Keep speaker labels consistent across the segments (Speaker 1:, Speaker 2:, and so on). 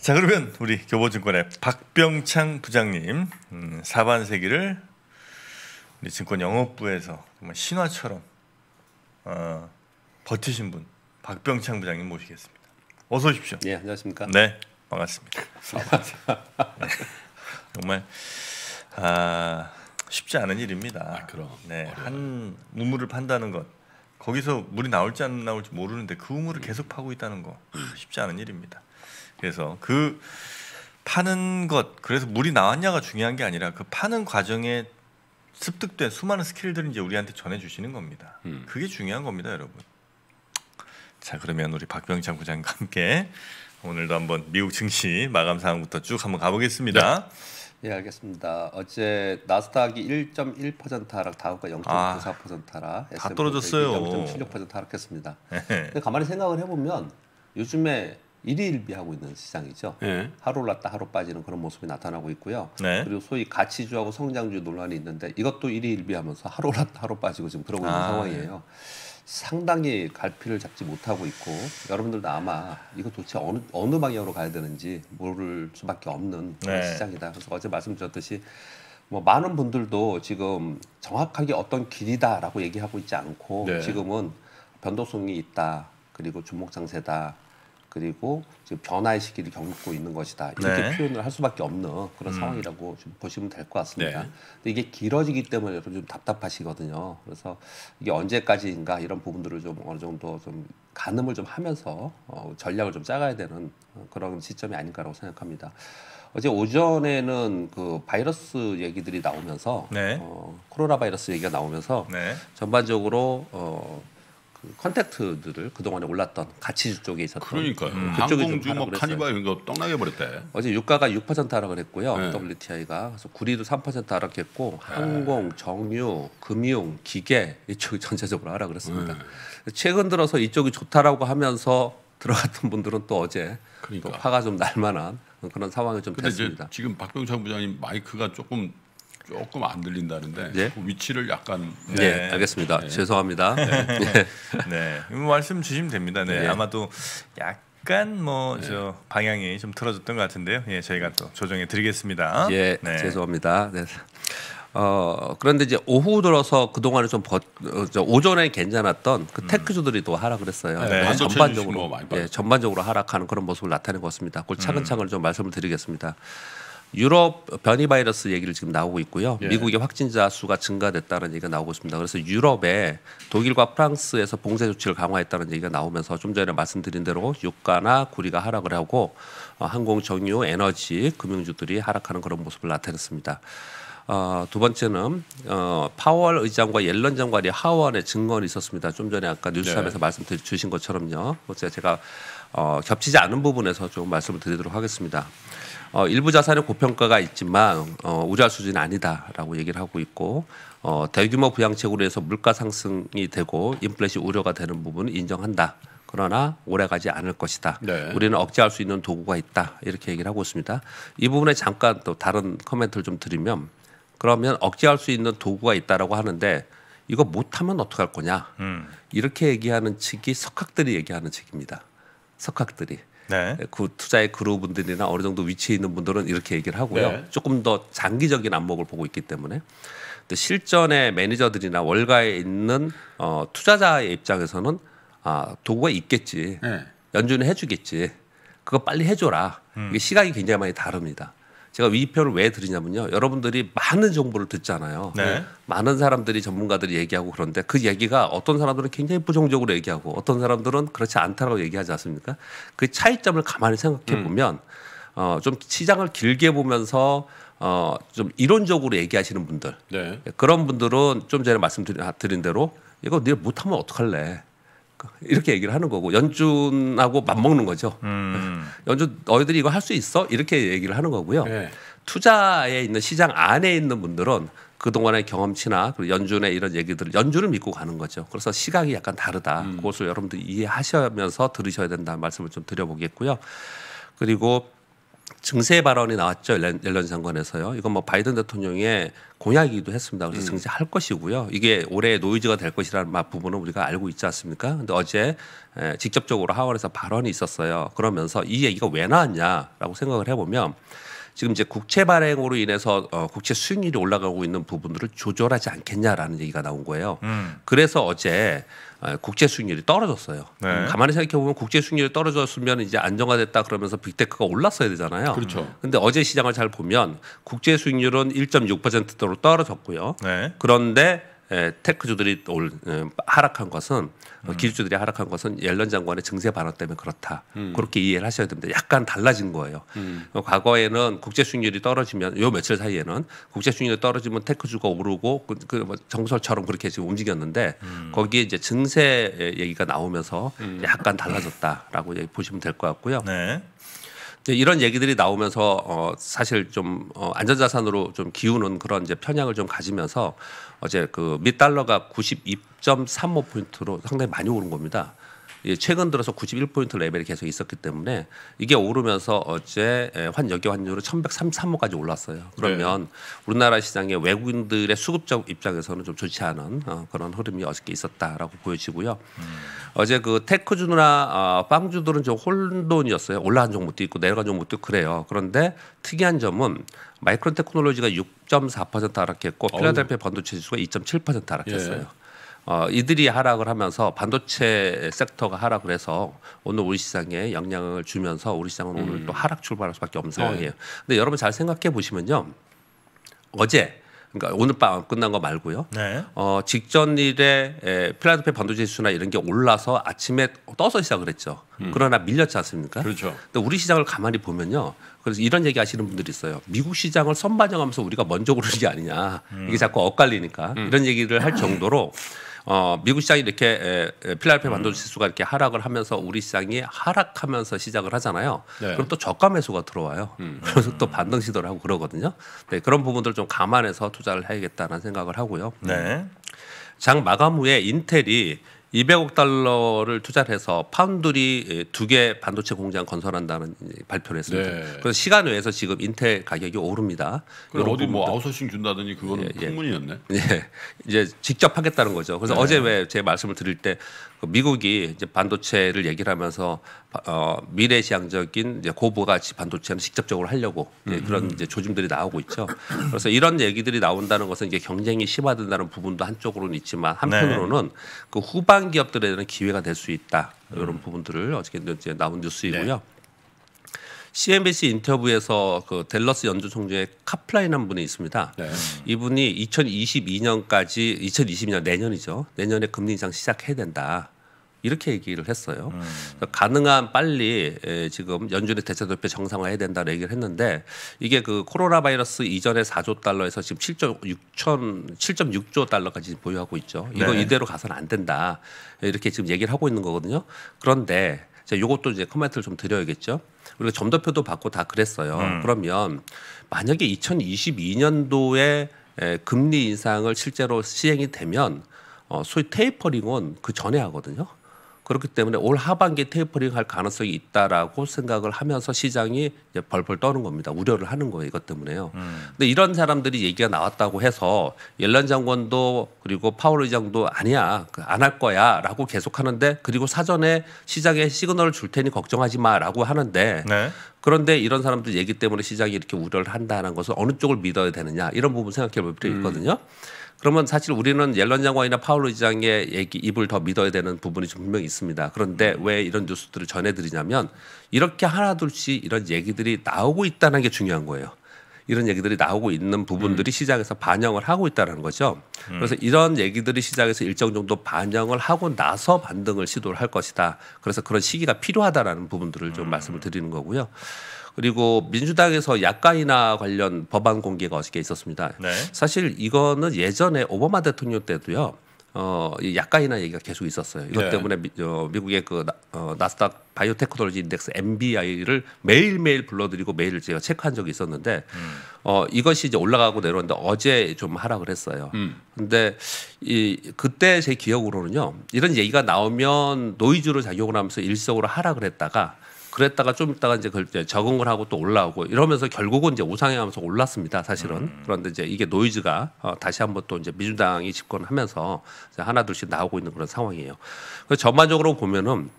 Speaker 1: 자 그러면 우리 교보증권의 박병창 부장님 음, 사반세기를 우리 증권 영업부에서 정말 신화처럼 어, 버티신 분 박병창 부장님 모시겠습니다. 어서 오십시오.
Speaker 2: 예, 안녕하십니까?
Speaker 1: 네, 반갑습니다. 네, 정말 아, 쉽지 않은 일입니다.
Speaker 3: 아, 그럼.
Speaker 1: 네, 한 우물을 판다는 것 거기서 물이 나올지 안 나올지 모르는데 그 우물을 계속 파고 있다는 거 쉽지 않은 일입니다. 그래서 그 파는 것 그래서 물이 나왔냐가 중요한 게 아니라 그 파는 과정에 습득된 수많은 스킬들을 이제 우리한테 전해주시는 겁니다.
Speaker 3: 음.
Speaker 1: 그게 중요한 겁니다, 여러분. 자 그러면 우리 박병창 부장과 함께 오늘도 한번 미국 증시 마감 상황부터 쭉 한번 가보겠습니다.
Speaker 2: 예, 알겠습니다. 어제 나스닥이 1.1% 하락, 다우가 0.94% 하락,
Speaker 1: 다 떨어졌어요.
Speaker 2: 0.76% 하락했습니다.
Speaker 1: 네.
Speaker 2: 근데 가만히 생각을 해보면 요즘에 일희일비하고 있는 시장이죠.
Speaker 3: 예.
Speaker 2: 하루 올랐다 하루 빠지는 그런 모습이 나타나고 있고요.
Speaker 1: 네.
Speaker 2: 그리고 소위 가치주하고 성장주 논란이 있는데 이것도 일희일비하면서 하루 올랐다 하루 빠지고 지금 그러고 있는
Speaker 1: 아,
Speaker 2: 상황이에요. 상당히 갈피를 잡지 못하고 있고 여러분들도 아마 이거 도대체 어느 어느 방향으로 가야 되는지 모를 수밖에 없는 그런
Speaker 1: 네.
Speaker 2: 시장이다. 그래서 어제 말씀드렸듯이 뭐 많은 분들도 지금 정확하게 어떤 길이다라고 얘기하고 있지 않고
Speaker 3: 네.
Speaker 2: 지금은 변동성이 있다. 그리고 주목 장세다. 그리고 지금 변화의 시기를 겪고 있는 것이다. 이렇게
Speaker 1: 네.
Speaker 2: 표현을 할 수밖에 없는 그런
Speaker 1: 음.
Speaker 2: 상황이라고 좀 보시면 될 것 같습니다.
Speaker 3: 네.
Speaker 2: 근데 이게 길어지기 때문에 여러분 좀 답답하시거든요. 그래서 이게 언제까지인가 이런 부분들을 좀 어느 정도 좀 가늠을 좀 하면서 어, 전략을 좀 짜가야 되는 어, 그런 시점이 아닌가라고 생각합니다. 어제 오전에는 그 바이러스 얘기들이 나오면서
Speaker 1: 네.
Speaker 2: 어, 코로나 바이러스 얘기가 나오면서
Speaker 1: 네.
Speaker 2: 전반적으로 어, 그 컨택트들을 그동안에 올랐던 가치주 쪽에 있었던
Speaker 3: 그러니까요.
Speaker 2: 음,
Speaker 3: 항공주 뭐. 카니발 이런 거 떡나게 버렸대.
Speaker 2: 어제 유가가 6% 하락을 했고요.
Speaker 3: 네.
Speaker 2: WTI가 그래서 구리도 3% 하락했고 항공, 정유, 금융, 기계 이쪽이 전체적으로 하락을 했습니다.
Speaker 3: 네.
Speaker 2: 최근 들어서 이쪽이 좋다라고 하면서 들어갔던 분들은 또 어제
Speaker 3: 그러니까.
Speaker 2: 또 파가 좀 날만한 그런 상황이 좀 됐습니다.
Speaker 3: 지금 박병창 부장님 마이크가 조금 조금 안 들린다는데
Speaker 2: 예?
Speaker 3: 그 위치를 약간
Speaker 1: 네.
Speaker 2: 네, 알겠습니다. 죄송합니다. 네.
Speaker 1: 네, 이거 말씀 주시면 됩니다. 네,
Speaker 2: 네.
Speaker 1: 아마도 약간 뭐 저 방향이 좀 틀어졌던 것 같은데요. 예, 저희가 또 조정해 드리겠습니다.
Speaker 2: 예,
Speaker 1: 네.
Speaker 2: 죄송합니다. 네. 어 그런데 이제 오후 들어서 그 동안에 좀 버, 어, 저 오전에 괜찮았던 그 테크주들이 또 하락을 했어요.
Speaker 1: 네.
Speaker 3: 반도체
Speaker 2: 전반적으로
Speaker 3: 뭐
Speaker 2: 예. 전반적으로 하락하는 그런 모습을 나타낸 것 같습니다. 그걸 차근차근 좀 말씀을 드리겠습니다. 유럽 변이 바이러스 얘기를 지금 나오고 있고요.
Speaker 3: 예.
Speaker 2: 미국의 확진자 수가 증가됐다는 얘기가 나오고 있습니다. 그래서 유럽에 독일과 프랑스에서 봉쇄 조치를 강화했다는 얘기가 나오면서 좀 전에 말씀드린 대로 유가나 구리가 하락을 하고 어, 항공, 정유, 에너지, 금융주들이 하락하는 그런 모습을 나타냈습니다. 어, 두 번째는 어, 파월 의장과 옐런 장관이 하원에 증언이 있었습니다. 좀 전에 아까 뉴스함에서
Speaker 3: 네.
Speaker 2: 말씀 주신 것처럼요. 어제 제가 어, 겹치지 않은 부분에서 좀 말씀을 드리도록 하겠습니다. 어, 일부 자산의 고평가가 있지만 어, 우려할 수준이 아니다라고 얘기를 하고 있고 어, 대규모 부양책으로 해서 물가 상승이 되고 인플레이션 우려가 되는 부분은 인정한다. 그러나 오래가지 않을 것이다.
Speaker 3: 네.
Speaker 2: 우리는 억제할 수 있는 도구가 있다. 이렇게 얘기를 하고 있습니다. 이 부분에 잠깐 또 다른 코멘트를 좀 드리면 그러면 억제할 수 있는 도구가 있다라고 하는데 이거 못하면 어떡할 거냐
Speaker 1: 음.
Speaker 2: 이렇게 얘기하는 측이 석학들이 얘기하는 측입니다. 석학들이
Speaker 1: 네.
Speaker 2: 그 투자의 그룹분들이나 어느 정도 위치에 있는 분들은 이렇게 얘기를 하고요.
Speaker 3: 네.
Speaker 2: 조금 더 장기적인 안목을 보고 있기 때문에 또 실전의 매니저들이나 월가에 있는 어, 투자자의 입장에서는 아, 도구가 있겠지.
Speaker 3: 예.
Speaker 2: 연준은 해주겠지. 그거 빨리 해줘라. 이게 시각이 굉장히 많이 다릅니다. 제가 이 표를 왜 드리냐면요. 여러분들이 많은 정보를 듣잖아요.
Speaker 1: 네.
Speaker 2: 많은 사람들이 전문가들이 얘기하고 그런데 그 얘기가 어떤 사람들은 굉장히 부정적으로 얘기하고 어떤 사람들은 그렇지 않다라고 얘기하지 않습니까? 그 차이점을 가만히 생각해 보면 어, 좀 시장을 길게 보면서 어, 좀 이론적으로 얘기하시는 분들
Speaker 3: 네.
Speaker 2: 그런 분들은 좀 전에 말씀드린 대로 이거 네가 못하면 어떡할래 이렇게 얘기를 하는 거고 연준하고 맞먹는 거죠.
Speaker 1: 음.
Speaker 2: 연준 너희들이 이거 할 수 있어 이렇게 얘기를 하는 거고요.
Speaker 3: 네.
Speaker 2: 투자에 있는 시장 안에 있는 분들은 그 동안의 경험치나 그리고 연준의 이런 얘기들을 연준을 믿고 가는 거죠. 그래서 시각이 약간 다르다. 그것을 여러분들이 이해하시면서 들으셔야 된다는 말씀을 좀 드려보겠고요. 그리고 증세 발언이 나왔죠 옐런, 장관에서요. 이건 뭐 바이든 대통령의 공약이기도 했습니다. 그래서 증세할 것이고요. 이게 올해 노이즈가 될 것이라는 마- 부분은 우리가 알고 있지 않습니까? 근데 어제 에, 직접적으로 하원에서 발언이 있었어요. 그러면서 이 얘기가 왜 나왔냐라고 생각을 해보면 지금 이제 국채 발행으로 인해서 어, 국채 수익률이 올라가고 있는 부분들을 조절하지 않겠냐라는 얘기가 나온 거예요.
Speaker 1: 음.
Speaker 2: 그래서 어제 어, 국제 수익률이 떨어졌어요.
Speaker 1: 네.
Speaker 2: 가만히 생각해 보면 국제 수익률이 떨어졌으면 이제 안정화됐다 그러면서 빅테크가 올랐어야 되잖아요.
Speaker 3: 그렇죠.
Speaker 2: 근데 어제 시장을 잘 보면 국제 수익률은 1.6%대로 떨어졌고요.
Speaker 1: 네.
Speaker 2: 그런데 에, 테크주들이 올, 에, 하락한 것은
Speaker 1: 음.
Speaker 2: 어, 기술주들이 하락한 것은 옐런 장관의 증세 발언 때문에 그렇다.
Speaker 1: 음.
Speaker 2: 그렇게 이해를 하셔야 됩니다. 약간 달라진 거예요. 어, 과거에는 국제 수익률이 떨어지면 요 며칠 사이에는 국제 수익률이 떨어지면 테크주가 오르고 그, 그 뭐, 정설처럼 그렇게 지금 움직였는데
Speaker 1: 음.
Speaker 2: 거기에 이제 증세 얘기가 나오면서 약간 달라졌다라고 보시면 될 것 같고요.
Speaker 1: 네.
Speaker 2: 이제 이런 얘기들이 나오면서 어 사실 좀 어, 안전자산으로 좀 기우는 그런 이제 편향을 좀 가지면서 어제 그 미 달러가 92.35 포인트로 상당히 많이 오른 겁니다. 예, 최근 들어서 91포인트 레벨이 계속 있었기 때문에 이게 오르면서 어제 에, 환 여기 환율은 1133호까지 올랐어요. 그러면 우리나라 시장의 외국인들의 수급적 입장에서는 좀 좋지 않은 어, 그런 흐름이 어저께 있었다라고 보여지고요. 어제 그 테크주나 어, 빵주들은 좀 혼돈이었어요. 올라간 종목도 있고 내려간 종목도 있고 그래요. 그런데 특이한 점은 마이크론 테크놀로지가 6.4% 하락했고 필라델피아 반도체 지수가 2.7% 하락했어요.
Speaker 3: 예.
Speaker 2: 어, 이들이 하락을 하면서 반도체 섹터가 하락을 해서 오늘 우리 시장에 영향을 주면서 우리 시장은 오늘 또 하락 출발할 수밖에 없는 상황이에요. 근데 여러분 잘 생각해 보시면요. 어제 그러니까 오늘 밤 끝난 거 말고요.
Speaker 1: 네.
Speaker 2: 어, 직전 일에 에, 필라델피아 반도체 지수나 이런 게 올라서 아침에 떠서 시작을 했죠. 그러나 밀렸지 않습니까?
Speaker 3: 그렇죠.
Speaker 2: 근데 우리 시장을 가만히 보면요. 그래서 이런 얘기 하시는 분들이 있어요. 미국 시장을 선반영하면서 우리가 먼저 고르는 게 아니냐. 이게 자꾸 엇갈리니까 이런 얘기를 할 정도로 어, 미국 시장이 이렇게 에, 에, 필라델피아 반도체 지수가 이렇게 하락을 하면서 우리 시장이 하락하면서 시작을 하잖아요.
Speaker 3: 네.
Speaker 2: 그럼 또 저가 매수가 들어와요. 그래서 또 반등 시도를 하고 그러거든요. 네, 그런 부분들 좀 감안해서 투자를 해야겠다는 생각을 하고요.
Speaker 1: 네.
Speaker 2: 장 마감 후에 인텔이 200억 달러를 투자를 해서 파운드리 두 개 반도체 공장 건설한다는 발표를 했습니다.
Speaker 3: 네.
Speaker 2: 그래서 시간 외에서 지금 인텔 가격이 오릅니다.
Speaker 3: 그럼 어디 뭐
Speaker 2: 부분도-
Speaker 3: 아웃소싱 준다더니 그거는
Speaker 2: 예, 예.
Speaker 3: 풍문이었네.
Speaker 2: 예, 이제 직접 하겠다는 거죠. 그래서
Speaker 3: 네.
Speaker 2: 어제 왜 제 말씀을 드릴 때그 미국이 이제 반도체를 얘기를 하면서 어, 미래지향적인 이제 고부가치 반도체는 직접적으로 하려고 이제
Speaker 3: 음.
Speaker 2: 그런 이제 조짐들이 나오고 있죠. 그래서 이런 얘기들이 나온다는 것은 이제 경쟁이 심화된다는 부분도 한쪽으로는 있지만 한편으로는 그 후반 기업들에는 기회가 될 수 있다 이런
Speaker 3: 음.
Speaker 2: 부분들을 어저께 이제 나온 뉴스이고요.
Speaker 3: 네.
Speaker 2: CNBC 인터뷰에서 그 델러스 연주 총재의 카플라인 한 분이 있습니다.
Speaker 3: 네.
Speaker 2: 이분이 2022년까지 2022년 내년이죠. 내년에 금리 인상 시작해야 된다. 이렇게 얘기를 했어요. 그래서 가능한 빨리 에, 지금 연준의 대체 도표 정상화해야 된다는 얘기를 했는데 이게 그 코로나 바이러스 이전의 4조 달러에서 지금 7조 6천 7.6조 달러까지 보유하고 있죠. 이거
Speaker 1: 네.
Speaker 2: 이대로 가서는 안 된다. 이렇게 지금 얘기를 하고 있는 거거든요. 그런데 자, 요것도 이제 코멘트를 좀 드려야겠죠. 우리가 점도표도 받고 다 그랬어요. 그러면 만약에 2022년도에 에, 금리 인상을 실제로 시행이 되면 어, 소위 테이퍼링은 그 전에 하거든요. 그렇기 때문에 올 하반기에 테이퍼링 할 가능성이 있다라고 생각을 하면서 시장이 이제 벌벌 떠는 겁니다. 우려를 하는 거예요. 이것 때문에요. 근데 이런 사람들이 얘기가 나왔다고 해서 옐런 장관도 그리고 파월 의장도 아니야 안 할 거야 라고 계속 하는데 그리고 사전에 시장에 시그널을 줄 테니 걱정하지 마 라고 하는데
Speaker 1: 네.
Speaker 2: 그런데 이런 사람들 얘기 때문에 시장이 이렇게 우려를 한다는 것은 어느 쪽을 믿어야 되느냐 이런 부분 생각해 볼 필요 있거든요. 그러면 사실 우리는 옐런 장관이나 파월 의장의 얘기 입을 더 믿어야 되는 부분이 좀 분명히 있습니다. 그런데 왜 이런 뉴스들을 전해드리냐면 이렇게 하나둘씩 이런 얘기들이 나오고 있다는 게 중요한 거예요. 이런 얘기들이 나오고 있는 부분들이 시장에서 반영을 하고 있다는 거죠.
Speaker 1: 음.
Speaker 2: 그래서 이런 얘기들이 시장에서 일정 정도 반영을 하고 나서 반등을 시도를 할 것이다. 그래서 그런 시기가 필요하다라는 부분들을 좀 말씀을 드리는 거고요. 그리고 민주당에서 약가이나 관련 법안 공개가 어저께 있었습니다.
Speaker 1: 네.
Speaker 2: 사실 이거는 예전에 오바마 대통령 때도요. 어, 이 약가이나 얘기가 계속 있었어요. 이것
Speaker 3: 네.
Speaker 2: 때문에 미, 어, 미국의 그 나, 어, 나스닥 바이오테크놀로지 인덱스 MBI를 매일매일 불러드리고 매일 제가 체크한 적이 있었는데 어, 이것이 이제 올라가고 내려오는데 어제 좀 하락을 했어요. 근데 이 그때 제 기억으로는요. 이런 얘기가 나오면 노이즈로 작용을 하면서 일시적으로 하락을 했다가 그랬다가 좀 있다가 이제 그걸 이제 적응을 하고 또 올라오고 이러면서 결국은 이제 우상향하면서 올랐습니다. 사실은 그런데 이제 이게 노이즈가 어, 다시 한번 또 이제 민주당이 집권하면서 이제 하나 둘씩 나오고 있는 그런 상황이에요. 그래서 전반적으로 보면은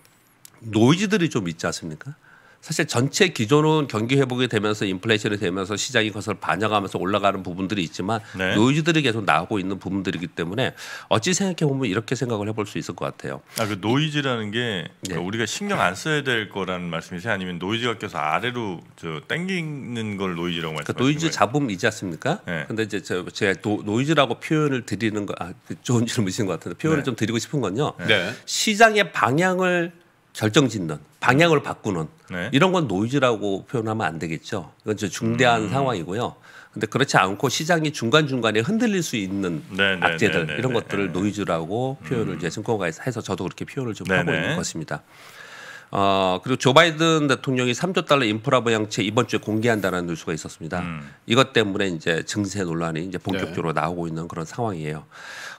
Speaker 2: 노이즈들이 좀 있지 않습니까? 사실 전체 기존은 경기 회복이 되면서 인플레이션이 되면서 시장이 그것을 반영하면서 올라가는 부분들이 있지만
Speaker 1: 네.
Speaker 2: 노이즈들이 계속 나오고 있는 부분들이기 때문에 어찌 생각해 보면 이렇게 생각을 해볼 수 있을 것 같아요.
Speaker 1: 아 그 노이즈라는 게 그러니까
Speaker 2: 네.
Speaker 1: 우리가 신경 안 써야 될 거라는 말씀이세요? 아니면 노이즈가 껴서 아래로 저 땡기는 걸 노이즈라고
Speaker 2: 그
Speaker 1: 말씀하시는
Speaker 2: 노이즈
Speaker 1: 거예요?
Speaker 2: 잡음이지 않습니까?
Speaker 1: 네.
Speaker 2: 근데 이제 저, 제가 노, 노이즈라고 표현을 드리는 거, 아, 그 좋은 질문이신 것 같은데 표현을
Speaker 1: 네.
Speaker 2: 좀 드리고 싶은 건요.
Speaker 3: 네.
Speaker 2: 시장의 방향을 결정 짓는, 방향을 바꾸는
Speaker 1: 네.
Speaker 2: 이런 건 노이즈라고 표현하면 안 되겠죠. 이건 좀
Speaker 1: 음.
Speaker 2: 중대한 상황이고요. 근데 그렇지 않고 시장이 중간 중간에 흔들릴 수 있는
Speaker 1: 네, 네,
Speaker 2: 악재들
Speaker 1: 네, 네,
Speaker 2: 이런
Speaker 1: 네,
Speaker 2: 것들을
Speaker 1: 네.
Speaker 2: 노이즈라고 표현을 이제 증권가에서 해서 저도 그렇게 표현을 좀
Speaker 1: 네,
Speaker 2: 하고
Speaker 1: 네.
Speaker 2: 있는 것입니다. 어, 그리고 조 바이든 대통령이 3조 달러 인프라 부양책 이번 주에 공개한다는 뉴스가 있었습니다.
Speaker 1: 음.
Speaker 2: 이것 때문에 이제 증세 논란이 이제 본격적으로 나오고 있는 그런 상황이에요.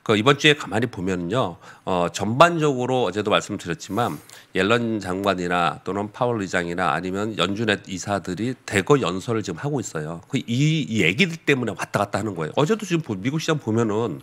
Speaker 2: 그 이번 주에 가만히 보면요, 어, 전반적으로 어제도 말씀드렸지만 옐런 장관이나 또는 파월 의장이나 아니면 연준의 이사들이 대거 연설을 지금 하고 있어요. 그 이, 이 얘기들 때문에 왔다 갔다 하는 거예요. 어제도 지금 보- 미국 시장 보면은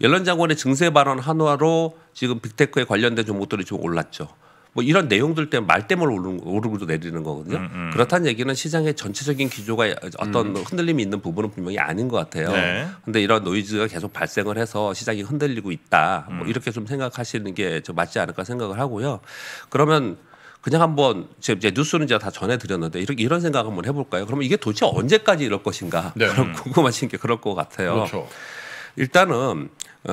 Speaker 2: 옐런 장관의 증세 발언 한화로 지금 빅테크에 관련된 종목들이 좀 올랐죠. 뭐 이런 내용들 때문에 말 때문에 오르고 내리는 거거든요.
Speaker 1: 음,
Speaker 2: 그렇다는 얘기는 시장의 전체적인 기조가 어떤 흔들림이 있는 부분은 분명히 아닌 것 같아요.
Speaker 1: 네.
Speaker 2: 근데 이런 노이즈가 계속 발생을 해서 시장이 흔들리고 있다.
Speaker 1: 음.
Speaker 2: 뭐 이렇게 좀 생각하시는 게좀 맞지 않을까 생각을 하고요. 그러면 그냥 한번 제 이제 뉴스는 제가 다 전해드렸는데 이렇게 이런 생각 한번 해볼까요? 그러면 이게 도대체 언제까지 이럴 것인가?
Speaker 3: 네.
Speaker 2: 그런 궁금하신 게 그럴 것 같아요.
Speaker 3: 그렇죠.
Speaker 2: 일단은 어,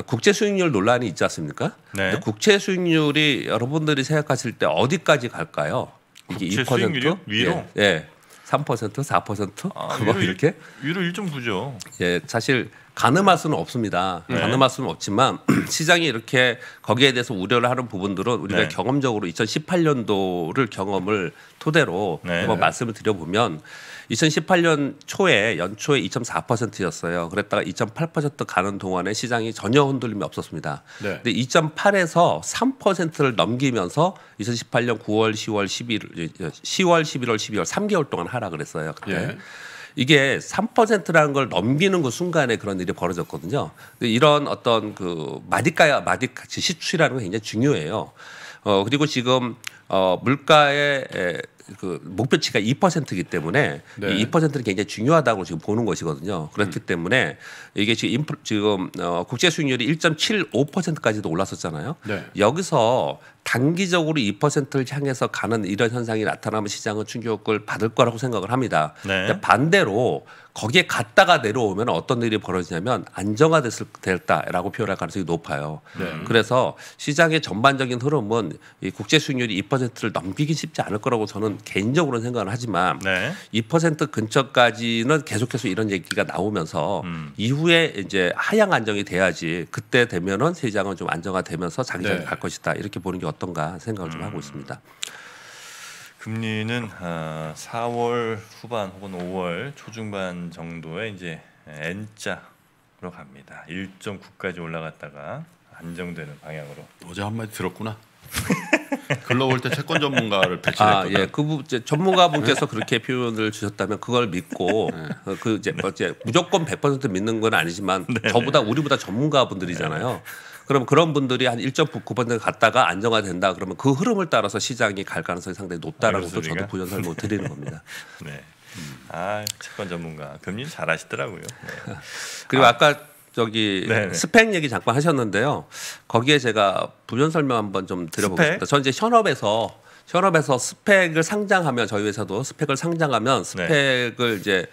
Speaker 2: 국제 수익률 논란이 있지 않습니까?
Speaker 1: 네.
Speaker 2: 근데 국채 수익률이 여러분들이 생각하실 때 어디까지 갈까요? 이게
Speaker 1: 국채
Speaker 2: 2%?
Speaker 1: 수익률이요? 위로?
Speaker 2: 예. 예. 3%, 4%?
Speaker 1: 아,
Speaker 2: 뭐
Speaker 1: 위로
Speaker 2: 이렇게?
Speaker 1: 위로 1.9죠.
Speaker 2: 예, 사실 가늠할 수는 없습니다.
Speaker 1: 네.
Speaker 2: 가늠할 수는 없지만 시장이 이렇게 거기에 대해서 우려를 하는 부분들은 우리가
Speaker 1: 네.
Speaker 2: 경험적으로 2018년도를 경험을 토대로
Speaker 1: 네.
Speaker 2: 한번 말씀을 드려보면 2018년 초에 연초에 2.4%였어요. 그랬다가 2.8% 가는 동안에 시장이 전혀 흔들림이 없었습니다.
Speaker 3: 네.
Speaker 2: 근데 2.8에서 3%를 넘기면서 2018년 9월, 10월, 11월, 10월, 11월, 12월 3개월 동안 하락을 했어요. 그때.
Speaker 3: 예.
Speaker 2: 이게 3%라는 걸 넘기는 그 순간에 그런 일이 벌어졌거든요. 이런 어떤 그 마디가야 마디가 시추라는 건 굉장히 중요해요. 어 그리고 지금 어 물가의 에, 그 목표치가 2%이기 때문에
Speaker 3: 네.
Speaker 2: 이 2%는 굉장히 중요하다고 지금 보는 것이거든요. 그렇기 때문에 이게 지금 인프, 지금 어, 국제 수익률이 1.75%까지도 올랐었잖아요.
Speaker 3: 네.
Speaker 2: 여기서 단기적으로 2%를 향해서 가는 이런 현상이 나타나면 시장은 충격을 받을 거라고 생각을 합니다.
Speaker 1: 네.
Speaker 2: 반대로 거기에 갔다가 내려오면 어떤 일이 벌어지냐면 안정화됐을 됐다라고 표현할 가능성이 높아요.
Speaker 3: 네.
Speaker 2: 그래서 시장의 전반적인 흐름은 이 국제 수익률이 2%를 넘기기 쉽지 않을 거라고 저는 개인적으로는 생각을 하지만
Speaker 1: 네.
Speaker 2: 2% 근처까지는 계속해서 이런 얘기가 나오면서
Speaker 1: 음.
Speaker 2: 이후에 이제 하향 안정이 돼야지 그때 되면은 시장은 좀 안정화되면서 장기적으로
Speaker 3: 네.
Speaker 2: 갈 것이다 이렇게 보는 게 어떤 가 생각을 좀
Speaker 1: 음.
Speaker 2: 하고 있습니다.
Speaker 1: 금리는 아, 4월 후반 혹은 5월 초중반 정도에 이제 N자로 갑니다. 1.9까지 올라갔다가 안정되는 방향으로.
Speaker 3: 어제 한마디 들었구나. 글로벌 때 채권 전문가를
Speaker 2: 아,
Speaker 3: 배치했거든.
Speaker 2: 예. 그 부- 이제 전문가분께서 그렇게 표현을 주셨다면 그걸 믿고 어, 그 이제 뭐 이제 무조건 100% 믿는 건 아니지만 저보다 우리보다 전문가분들이잖아요. 그럼 그런 분들이 한 1.9% 갔다가 안정화된다 그러면 그 흐름을 따라서 시장이 갈 가능성이 상당히 높다라고
Speaker 1: 아,
Speaker 2: 또 저도? 부연 설명 드리는 겁니다.
Speaker 1: 네. 아 채권 전문가 금리 잘하시더라고요. 네.
Speaker 2: 그리고 아, 까 저기
Speaker 1: 네네.
Speaker 2: 스팩 얘기 잠깐 하셨는데요. 거기에 제가 부연 설명 한번 좀 드려보겠습니다. 전 이제 현업에서 현업에서 스팩을 상장하면 저희 회사도 스팩을 상장하면 스팩을 이제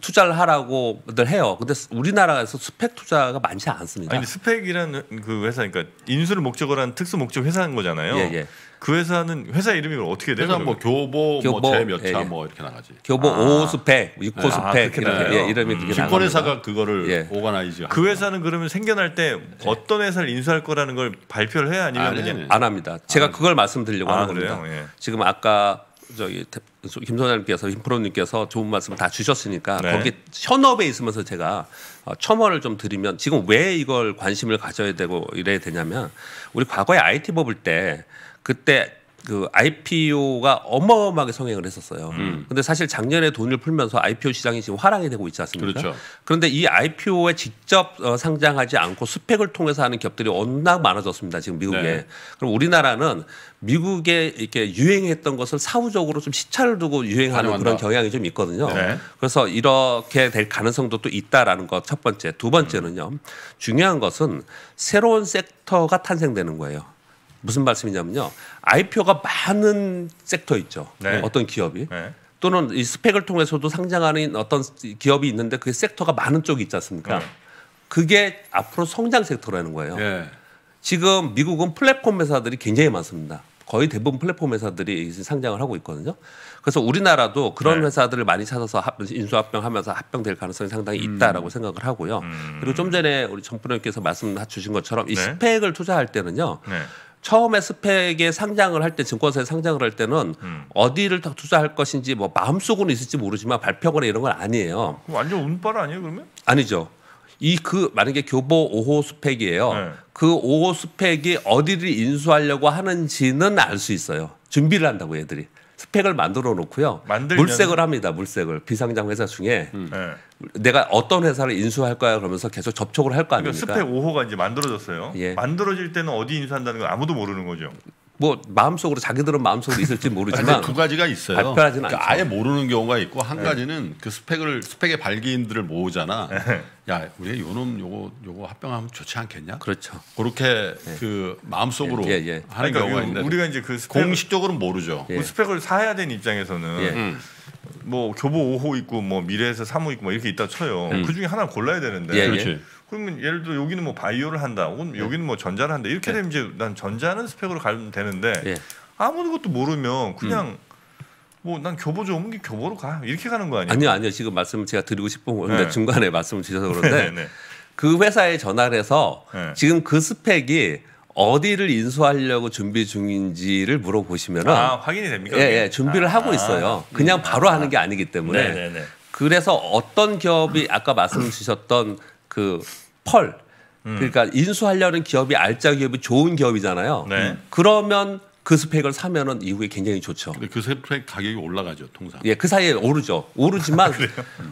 Speaker 2: 투자를 하라고들 해요. 근데 우리나라에서 스팩 투자가 많지 않습니다.
Speaker 1: 아니 스팩이라는 그 회사 그러니까 인수를 목적으로 한 특수 목적 회사인 거잖아요.
Speaker 2: 예, 예.
Speaker 1: 그 회사는 회사 이름이 어떻게 돼요?
Speaker 3: 그래서 뭐? 교보,
Speaker 2: 교보,
Speaker 3: 뭐제몇
Speaker 2: 예,
Speaker 3: 차
Speaker 2: 예.
Speaker 3: 뭐 이렇게 나가지.
Speaker 2: 교보
Speaker 1: 아.
Speaker 2: 5호 스팩, 6호
Speaker 1: 아, 스팩
Speaker 2: 이렇게? 예, 이름이
Speaker 1: 음.
Speaker 3: 증권회사가. 그거를
Speaker 2: 예.
Speaker 3: organize
Speaker 1: 그 회사는 그러면 생겨날 때 어떤 회사를 인수할 거라는 걸 발표를 해야 아니면
Speaker 3: 아니,
Speaker 1: 그냥
Speaker 3: 아니.
Speaker 2: 안 합니다. 제가 그걸 말씀드리려고
Speaker 1: 아,
Speaker 2: 하는
Speaker 1: 그래요?
Speaker 2: 겁니다.
Speaker 1: 예.
Speaker 2: 지금 아까 저기 대- 김 소장님께서 김프로님께서 좋은 말씀 다 주셨으니까
Speaker 1: 네.
Speaker 2: 거기 현업에 있으면서 제가 어, 첨언을 좀 드리면 지금 왜 이걸 관심을 가져야 되고 이래야 되냐면 우리 과거에 IT 뽑을 때 그때 그 IPO가 어마어마하게 성행을 했었어요.
Speaker 1: 음.
Speaker 2: 근데 사실 작년에 돈을 풀면서 IPO 시장이 지금 화랑이 되고 있지 않습니까?
Speaker 3: 그렇죠.
Speaker 2: 그런데 이 IPO에 직접 어, 상장하지 않고 스펙을 통해서 하는 기업들이 워낙 많아졌습니다. 지금 미국에.
Speaker 3: 네.
Speaker 2: 그럼 우리나라는 미국에 이렇게 유행했던 것을 사후적으로 좀 시차를 두고 유행하는
Speaker 3: 반영한다.
Speaker 2: 그런 경향이 좀 있거든요.
Speaker 1: 네.
Speaker 2: 그래서 이렇게 될 가능성도 또 있다라는 것 첫 번째. 두 번째는요. 중요한 것은 새로운 섹터가 탄생되는 거예요. 무슨 말씀이냐면요. IPO가 많은 섹터 있죠.
Speaker 1: 네.
Speaker 2: 어떤 기업이.
Speaker 1: 네.
Speaker 2: 또는 이 스펙을 통해서도 상장하는 어떤 기업이 있는데 그 섹터가 많은 쪽이 있지 않습니까?
Speaker 1: 네.
Speaker 2: 그게 앞으로 성장 섹터라는 거예요.
Speaker 3: 예.
Speaker 2: 지금 미국은 플랫폼 회사들이 굉장히 많습니다. 거의 대부분 플랫폼 회사들이 상장을 하고 있거든요. 그래서 우리나라도 그런
Speaker 1: 네.
Speaker 2: 회사들을 많이 찾아서 합- 인수합병하면서 합병될 가능성이 상당히
Speaker 1: 음.
Speaker 2: 있다라고 생각을 하고요. 그리고 좀 전에 우리 정프님께서 말씀 주신 것처럼 이
Speaker 1: 네.
Speaker 2: 스펙을 투자할 때는요.
Speaker 1: 네.
Speaker 2: 처음에 스펙에 상장을 할 때 증권사에 상장을 할 때는
Speaker 1: 음.
Speaker 2: 어디를 더 투자할 것인지 뭐 마음속으로는 있을지 모르지만 발표거나 이런 건 아니에요.
Speaker 1: 완전 운빨 아니에요 그러면?
Speaker 2: 아니죠. 이 그 만약에 교보 5호 스펙이에요.
Speaker 1: 네.
Speaker 2: 그 5호 스펙이 어디를 인수하려고 하는지는 알 수 있어요. 준비를 한다고 얘들이. 스펙을 만들어 놓고요.
Speaker 1: 만들면은-
Speaker 2: 물색을 합니다. 물색을 비상장 회사 중에
Speaker 1: 네.
Speaker 2: 내가 어떤 회사를 인수할 거야 그러면서 계속 접촉을 할거
Speaker 1: 그러니까
Speaker 2: 아닙니까?
Speaker 1: 스펙 5호가 이제 만들어졌어요.
Speaker 2: 예.
Speaker 1: 만들어질 때는 어디 인수한다는 걸 아무도 모르는 거죠.
Speaker 2: 뭐 마음속으로 자기들은 마음속으로 있을지 모르지만
Speaker 3: 두 가지가 있어요.
Speaker 2: 발표하지는
Speaker 3: 그러니까
Speaker 2: 않죠.
Speaker 3: 아예 모르는 경우가 있고 한 가지는 그 스펙을 스펙의 발기인들을 모으잖아. 야, 우리가 요놈 요거 요거 합병하면 좋지 않겠냐?
Speaker 2: 그렇죠.
Speaker 3: 그렇게 그 마음속으로
Speaker 2: 예, 예, 예.
Speaker 3: 하는
Speaker 1: 그러니까
Speaker 3: 경우가
Speaker 1: 그
Speaker 3: 있는데
Speaker 1: 우리가 이제 그 스펙,
Speaker 3: 공식적으로는 모르죠.
Speaker 2: 예.
Speaker 1: 그 스펙을 사야 되는 입장에서는
Speaker 2: 예.
Speaker 3: 음.
Speaker 1: 뭐 교보 5호 있고 뭐 미래에서 3호 있고 뭐 이렇게 있다 쳐요. 그 중에 하나 골라야 되는데.
Speaker 2: 예,
Speaker 3: 그렇지.
Speaker 1: 그러면 예를 들어 여기는 뭐 바이오를 한다, 혹은 여기는 뭐 전자를 한다. 이렇게 되면 이제 난 전자는 스펙으로 가면 되는데
Speaker 2: 예.
Speaker 1: 아무것도 모르면 그냥 뭐난 교보 좋은 게 교보로 가 이렇게 가는 거 아니에요?
Speaker 2: 아니요, 아니요. 지금 말씀을 제가 드리고 싶은 건데
Speaker 1: 네.
Speaker 2: 중간에 말씀을 주셔서 그런데
Speaker 1: 네 네.
Speaker 2: 그 회사에 전화를 해서
Speaker 1: 네.
Speaker 2: 지금 그 스펙이 어디를 인수하려고 준비 중인지를 물어보시면은
Speaker 1: 아 확인이 됩니까?
Speaker 2: 예? 예, 준비를
Speaker 1: 아,
Speaker 2: 하고 있어요. 그냥 바로 하는 게 아니기 때문에
Speaker 1: 네네네.
Speaker 2: 그래서 어떤 기업이 아까 말씀 주셨던 그 펄 그러니까 인수하려는 기업이 알짜 기업이 좋은 기업이잖아요.
Speaker 1: 네.
Speaker 2: 그러면 그 스펙을 사면은 이후에 굉장히 좋죠.
Speaker 3: 근데 그 스펙 가격이 올라가죠, 통상.
Speaker 2: 예, 그 사이에 오르죠. 오르지만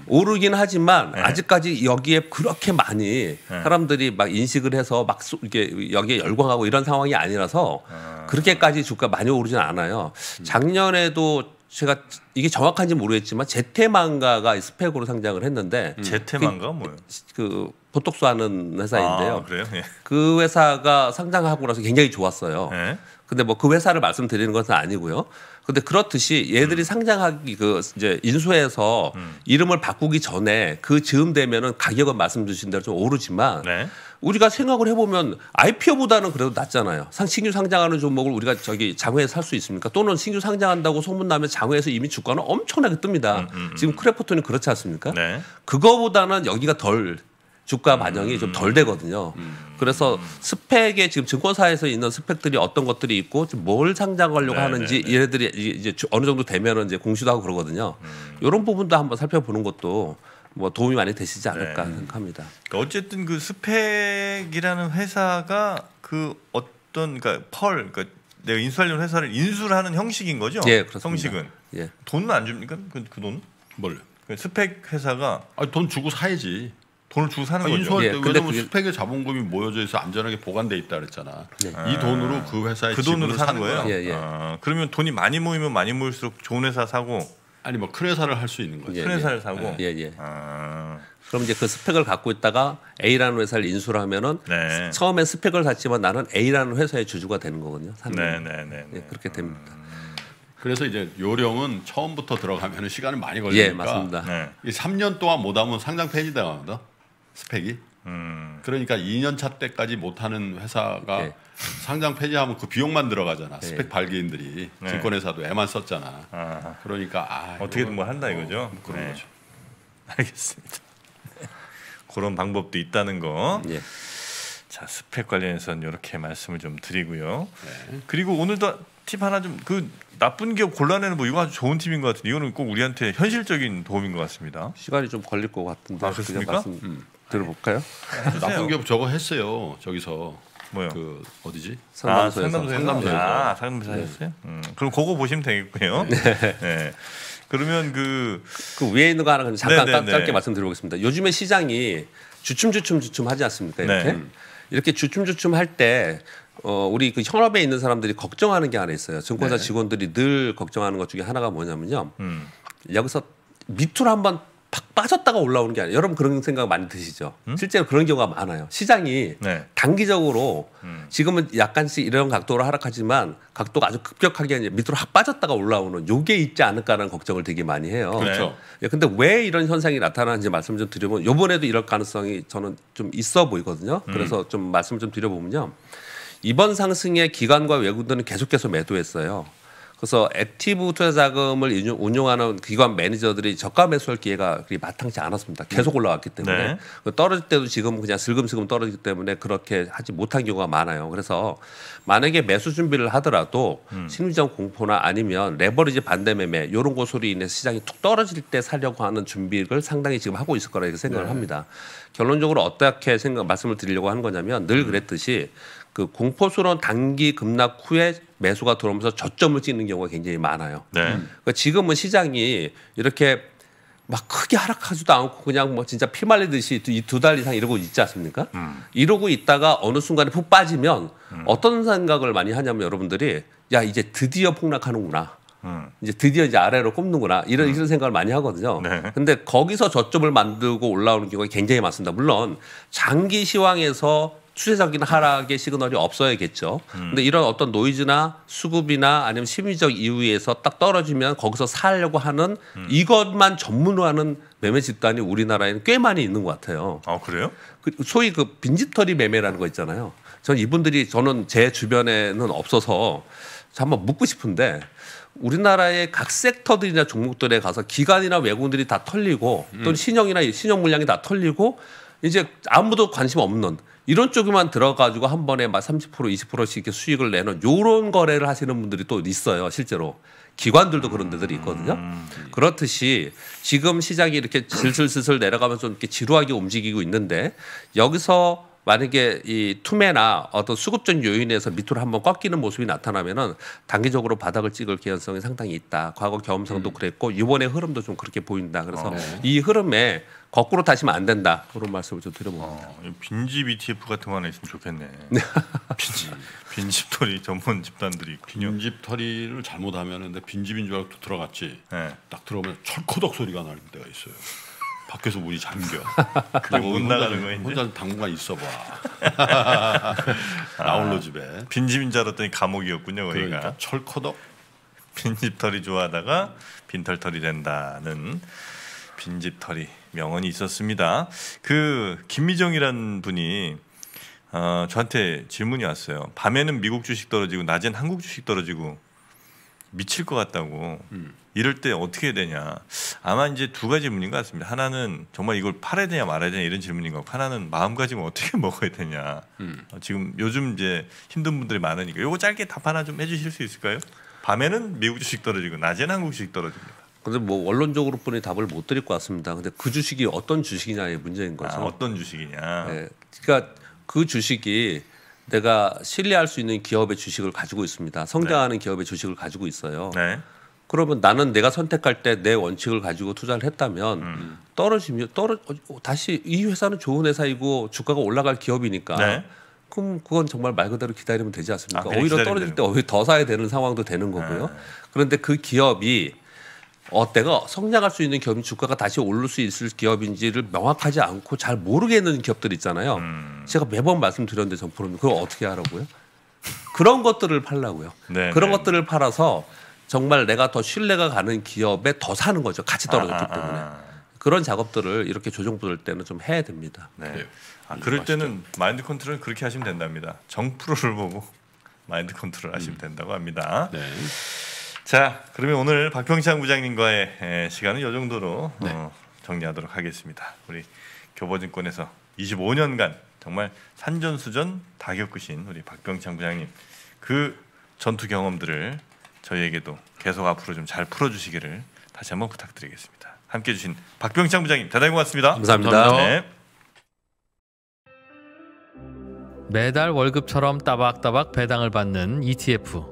Speaker 2: 오르긴 하지만
Speaker 1: 네.
Speaker 2: 아직까지 여기에 그렇게 많이 사람들이 막 인식을 해서 막 쏘- 이게 여기에 열광하고 이런 상황이 아니라서 그렇게까지 주가 많이 오르진 않아요. 작년에도 제가 이게 정확한지 모르겠지만 제테망가가 스펙으로 상장을 했는데
Speaker 1: 제테만가 뭐예요?
Speaker 2: 그 보톡스 하는 회사인데요.
Speaker 1: 아, 그래요? 예.
Speaker 2: 그 회사가 상장하고 나서 굉장히 좋았어요.
Speaker 1: 네.
Speaker 2: 근데 뭐 그 회사를 말씀드리는 것은 아니고요. 근데 그렇듯이
Speaker 1: 음.
Speaker 2: 얘들이 상장하기 그 이제 인수해서 이름을 바꾸기 전에 그 즈음 되면은 가격은 말씀 주신 대로 좀 오르지만
Speaker 1: 네.
Speaker 2: 우리가 생각을 해보면 IPO보다는 그래도 낫잖아요. 상 신규 상장하는 종목을 우리가 저기 장외에 살 수 있습니까? 또는 신규 상장한다고 소문 나면 장외에서 이미 주가는 엄청나게 뜹니다. 지금 크래프톤이 그렇지 않습니까?
Speaker 1: 음, 네.
Speaker 2: 그거보다는 여기가 덜 주가 반영이 좀덜 되거든요. 그래서 SPAC에 지금 증권사에서 있는 SPAC들이 어떤 것들이 있고 뭘 상장하려고
Speaker 1: 네,
Speaker 2: 하는지
Speaker 1: 네,
Speaker 2: 얘네들이 이제 주- 어느 정도 되면은 이제 공시도 하고 그러거든요. 이런 부분도 한번 살펴보는 것도 뭐 도움이 많이 되시지 않을까
Speaker 1: 네.
Speaker 2: 생각합니다.
Speaker 1: 그러니까 어쨌든 그 SPAC이라는 회사가 그 어떤 그러니까 펄 그러니까 내가 인수하려는 회사를 인수를 하는 형식인 거죠?
Speaker 2: 예, 그렇습니다.
Speaker 1: 형식은
Speaker 2: 예.
Speaker 1: 돈은 안 줍니까? 그, 그 돈?
Speaker 3: 뭘?
Speaker 1: 그 스펙 회사가
Speaker 3: 아, 돈 주고 사야지.
Speaker 1: 돈을 주고 사는
Speaker 3: 아,
Speaker 1: 거죠.
Speaker 3: 인수할
Speaker 2: 예,
Speaker 3: 때
Speaker 2: 근데
Speaker 3: 왜냐면
Speaker 2: 그게-
Speaker 3: 스펙의 자본금이 모여져 있어 안전하게 보관돼 있다 그랬잖아. 이 돈으로 그 회사의
Speaker 1: 그 돈으로 사는 거예요.
Speaker 2: 예, 예.
Speaker 1: 아, 그러면 돈이 많이 모이면 많이 모일수록 좋은 회사 사고
Speaker 3: 아니 뭐 큰 회사를 할 수 있는 거지.
Speaker 2: 예,
Speaker 1: 큰
Speaker 2: 예.
Speaker 1: 회사를 사고.
Speaker 2: 예, 예.
Speaker 1: 아,
Speaker 2: 그럼 이제 그 스펙을 갖고 있다가 A라는 회사를 인수를 하면은
Speaker 1: 네.
Speaker 2: 처음에 스펙을 샀지만 나는 A라는 회사의 주주가 되는 거거든요.
Speaker 1: 네,
Speaker 2: 거는.
Speaker 1: 네, 네.
Speaker 2: 예,
Speaker 1: 네.
Speaker 2: 그렇게 됩니다.
Speaker 3: 그래서 이제 요령은 처음부터 들어가면 시간이 많이 걸리니까
Speaker 2: 예, 맞습니다.
Speaker 1: 네.
Speaker 3: 이 3년 동안 못 하면 상장 폐지당하거든 스펙이.
Speaker 1: 음.
Speaker 3: 그러니까 2년 차 때까지 못하는 회사가
Speaker 2: 예.
Speaker 3: 상장 폐지하면 그 비용만 들어가잖아.
Speaker 2: 예.
Speaker 3: 스펙 발기인들이
Speaker 1: 네.
Speaker 3: 증권회사도 애만 썼잖아.
Speaker 1: 아,
Speaker 3: 그러니까 아,
Speaker 1: 어떻게든 뭐 한다
Speaker 3: 어,
Speaker 1: 이거죠.
Speaker 3: 그런
Speaker 1: 네.
Speaker 3: 거죠.
Speaker 1: 알겠습니다. 그런 방법도 있다는 거.
Speaker 2: 예.
Speaker 1: 자 스펙 관련해서는 이렇게 말씀을 좀 드리고요.
Speaker 3: 네.
Speaker 1: 그리고 오늘도 팁 하나 좀 그 나쁜 기업 골라내는 뭐 이거 아주 좋은 팁인 것 같은데 이거는 꼭 우리한테 현실적인 도움인 것 같습니다.
Speaker 2: 시간이 좀 걸릴 것 같은데
Speaker 1: 아,
Speaker 2: 그냥
Speaker 1: 그렇습니까?
Speaker 2: 말씀
Speaker 3: 음.
Speaker 2: 들어볼까요?
Speaker 3: 나쁜 기업 저거 했어요. 저기서
Speaker 1: 뭐요?
Speaker 3: 그 어디지?
Speaker 2: 상담소에서
Speaker 1: 아, 상담소에서
Speaker 3: 상담소에서.
Speaker 1: 아, 상담소에서 하셨어요? 음, 그럼 그거 보시면 되겠고요. 네. 그러면 그
Speaker 2: 그 위에 있는 거 하나 잠깐
Speaker 1: 네,
Speaker 2: 까-
Speaker 1: 네, 네.
Speaker 2: 짧게 말씀드려보겠습니다. 요즘에 시장이 주춤주춤주춤 하지 않습니까? 이렇게
Speaker 1: 네.
Speaker 2: 이렇게 주춤주춤 할때 어, 우리 그 현업에 있는 사람들이 걱정하는 게 하나 있어요. 증권사
Speaker 3: 네.
Speaker 2: 직원들이 늘 걱정하는 것 중에 하나가 뭐냐면요.
Speaker 1: 음,
Speaker 2: 여기서 밑으로 한번 팍 빠졌다가 올라오는 게 아니에요. 여러분 그런 생각 많이 드시죠? 실제로 그런 경우가 많아요. 시장이
Speaker 1: 네.
Speaker 2: 단기적으로
Speaker 1: 음.
Speaker 2: 지금은 약간씩 이런 각도로 하락하지만 각도가 아주 급격하게 이제 밑으로 확 빠졌다가 올라오는 요게 있지 않을까라는 걱정을 되게 많이 해요.
Speaker 3: 그렇죠.
Speaker 2: 예, 근데 왜 이런 현상이 나타나는지 말씀 좀 드려보면 요번에도 이럴 가능성이 저는 좀 있어 보이거든요. 그래서 좀 말씀 좀 드려보면요. 이번 상승에 기관과 외국인들은 계속해서 매도했어요. 그래서 active 투자 자금을 운용하는 기관 매니저들이 저가 매수할 기회가 그리 마땅치 않았습니다. 계속 올라왔기 때문에
Speaker 1: 네.
Speaker 2: 그 떨어질 때도 지금 그냥 슬금슬금 떨어지기 때문에 그렇게 하지 못한 경우가 많아요. 그래서 만약에 매수 준비를 하더라도 심리적 공포나 아니면 레버리지 반대 매매 이런 것으로 인해서 시장이 툭 떨어질 때 살려고 하는 준비를 상당히 지금 하고 있을 거라 이렇게 생각을 합니다. 결론적으로 어떻게 생각 말씀을 드리려고 하는 거냐면 늘 그랬듯이 그 공포스러운 단기 급락 후에 매수가 들어오면서 저점을 찍는 경우가 굉장히 많아요.
Speaker 1: 네.
Speaker 2: 그러니까 지금은 시장이 이렇게 막 크게 하락하지도 않고 그냥 뭐 진짜 피 말리듯이 이두달 이상 이러고 있지 않습니까? 이러고 있다가 어느 순간에 푹 빠지면 어떤 생각을 많이 하냐면 여러분들이 야 이제 드디어 폭락하는구나.
Speaker 1: 음.
Speaker 2: 이제 드디어 이제 아래로 꼽는구나 이런 이런 생각을 많이 하거든요.
Speaker 1: 네.
Speaker 2: 근데 거기서 저점을 만들고 올라오는 경우가 굉장히 많습니다. 물론 장기 시황에서 추세적인 하락의 시그널이 없어야겠죠. 근데 이런 어떤 노이즈나 수급이나 아니면 심리적 이유에서 딱 떨어지면 거기서 살려고 하는 이것만 전문으로 하는 매매 집단이 우리나라에는 꽤 많이 있는 것 같아요.
Speaker 1: 아 그래요?
Speaker 2: 그 소위 그 빈집털이 매매라는 거 있잖아요. 저는 이분들이 저는 제 주변에는 없어서 저 한번 묻고 싶은데 우리나라의 각 섹터들이나 종목들에 가서 기관이나 외국인들이 다 털리고 또는 신용이나 신용 물량이 다 털리고 이제 아무도 관심 없는 이런 쪽에만 들어가지고 한 번에 막 30% 20%씩 이렇게 수익을 내는 요런 거래를 하시는 분들이 또 있어요 실제로 기관들도 그런 데들이 있거든요. 그렇듯이 지금 시장이 이렇게 슬슬슬슬 내려가면서 이렇게 지루하게 움직이고 있는데 여기서 만약에 이 투매나 어떤 수급적 요인에서 밑으로 한번 꺾이는 모습이 나타나면은 단기적으로 바닥을 찍을 개연성이 상당히 있다. 과거 경험상도 그랬고 이번의 흐름도 좀 그렇게 보인다. 그래서
Speaker 3: 네.
Speaker 2: 이 흐름에 거꾸로 타시면 안 된다. 그런 말씀을 좀 드려봅니다.
Speaker 1: 어, 이 빈집 ETF 같은 거 하나 있으면 좋겠네. 빈집 빈집 털이 전문 집단들이 있군요.
Speaker 3: 빈집 털이를 잘못하면 근데 빈집인 줄 알고 들어갔지.
Speaker 1: 네.
Speaker 3: 딱 들어오면 철코덕 소리가 날 때가 있어요. 밖에서 문이 잠겨.
Speaker 1: 그게 못
Speaker 3: 혼자-
Speaker 1: 나가는 거야.
Speaker 3: 혼자 당분간 있어봐. 나홀로 집에.
Speaker 1: 빈집인 줄 알았더니 감옥이었군요 거기가.
Speaker 3: 그러니까 철코덕.
Speaker 1: 빈집털이 좋아하다가 빈털털이 된다는 빈집털이 명언이 있었습니다. 그 김미정이라는 분이 어, 저한테 질문이 왔어요. 밤에는 미국 주식 떨어지고 낮엔 한국 주식 떨어지고 미칠 것 같다고.
Speaker 3: 음.
Speaker 1: 이럴 때 어떻게 해야 되냐. 아마 이제 두 가지 질문인 것 같습니다. 하나는 정말 이걸 팔아야 되냐 말아야 되냐 이런 질문인 것 같고 하나는 마음가짐을 어떻게 먹어야 되냐.
Speaker 3: 음.
Speaker 1: 어, 지금 요즘 이제 힘든 분들이 많으니까 요거 짧게 답 하나 좀 해주실 수 있을까요? 밤에는 미국 주식 떨어지고 낮에는 한국 주식 떨어집니다.
Speaker 2: 근데 뭐 원론적으로 뿐이 답을 못 드릴 것 같습니다. 근데 그 주식이 어떤 주식이냐의 문제인
Speaker 1: 아,
Speaker 2: 거죠.
Speaker 1: 어떤 주식이냐?
Speaker 2: 예. 그러니까 그 주식이 내가 신뢰할 수 있는 기업의 주식을 가지고 있습니다. 성장하는 기업의 주식을 가지고 있어요.
Speaker 1: 네.
Speaker 2: 그러면 나는 내가 선택할 때 내 원칙을 가지고 투자를 했다면
Speaker 1: 음.
Speaker 2: 떨어지면 떨어 어, 다시 이 회사는 좋은 회사이고 주가가 올라갈 기업이니까
Speaker 1: 네.
Speaker 2: 그럼 그건 정말 말 그대로 기다리면 되지 않습니까?
Speaker 1: 아,
Speaker 2: 오히려 떨어질 때 오히려 더 사야 되는 상황도 되는 거고요.
Speaker 1: 네.
Speaker 2: 그런데 그 기업이 어, 때가 성장할 수 있는 기업이 주가가 다시 오를 수 있을 기업인지를 명확하지 않고 잘 모르겠는 기업들 있잖아요.
Speaker 1: 음.
Speaker 2: 제가 매번 말씀드렸는데 정프로님 그걸 어떻게 하라고요? 그런 것들을 팔라고요.
Speaker 1: 네,
Speaker 2: 그런
Speaker 1: 네.
Speaker 2: 것들을 팔아서 정말 내가 더 신뢰가 가는 기업에 더 사는 거죠. 같이 떨어졌기
Speaker 1: 아, 아,
Speaker 2: 때문에.
Speaker 1: 아.
Speaker 2: 그런 작업들을 이렇게 조정 부을 때는 좀 해야 됩니다.
Speaker 1: 네. 아, 그럴 때는 마인드 컨트롤 그렇게 하시면 된답니다. 정프로를 보고 마인드 컨트롤 하시면 된다고 합니다.
Speaker 3: 네.
Speaker 1: 자, 그러면 오늘 박병창 부장님과의 에, 시간은 이 정도로
Speaker 3: 네.
Speaker 1: 어, 정리하도록 하겠습니다. 우리 교보증권에서 25년간 정말 산전수전 다 겪으신 우리 박병창 부장님 그 전투 경험들을 저희에게도 계속 앞으로 좀 잘 풀어주시기를 다시 한번 부탁드리겠습니다. 함께해 주신 박병창 부장님 대단히 고맙습니다.
Speaker 2: 감사합니다.
Speaker 4: 감사합니다.
Speaker 1: 네.
Speaker 4: 매달 월급처럼 따박따박 배당을 받는 ETF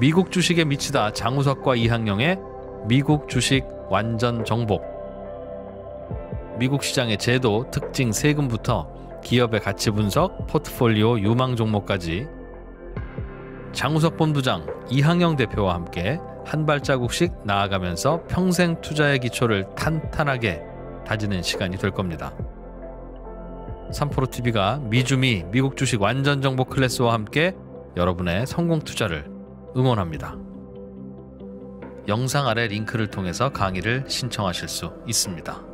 Speaker 4: 미국 주식에 미치다 장우석과 이항영의 미국 주식 완전 정복 미국 시장의 제도, 특징, 세금부터 기업의 가치 분석, 포트폴리오 유망 종목까지 장우석 본부장, 이항영 대표와 함께 한 발자국씩 나아가면서 평생 투자의 기초를 탄탄하게 다지는 시간이 될 겁니다. 3프로TV가 미주미 미국 주식 완전 정보 클래스와 함께 여러분의 성공 투자를 응원합니다. 영상 아래 링크를 통해서 강의를 신청하실 수 있습니다.